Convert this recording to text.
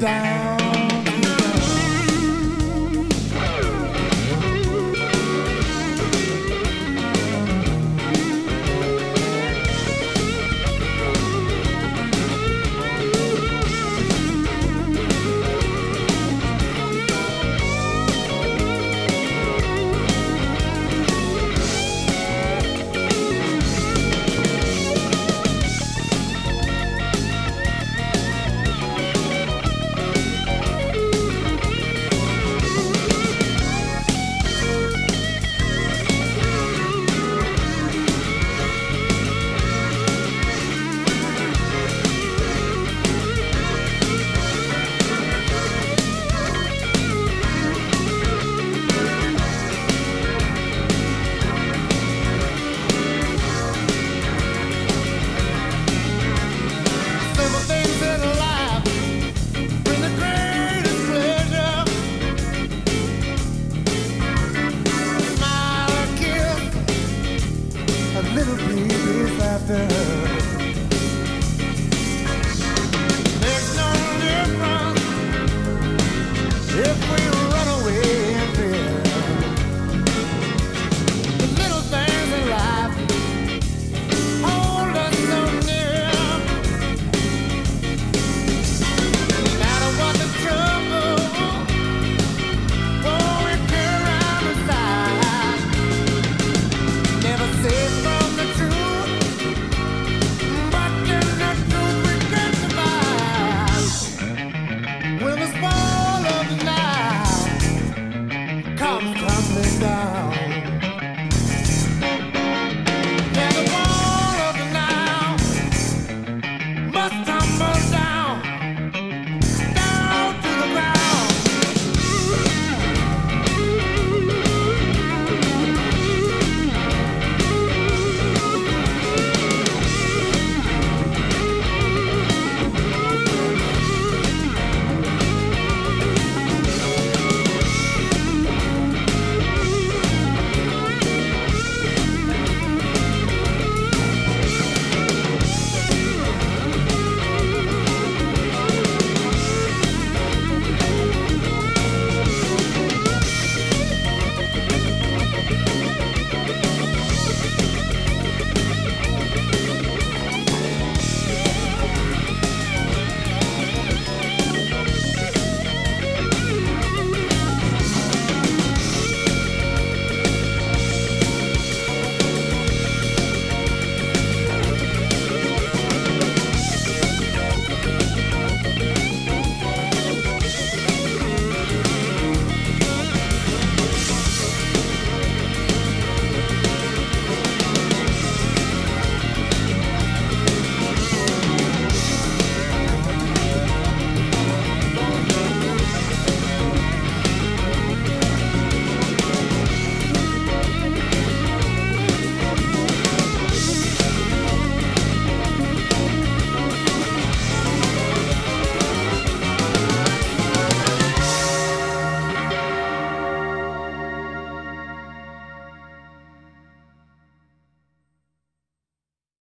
comes tumbling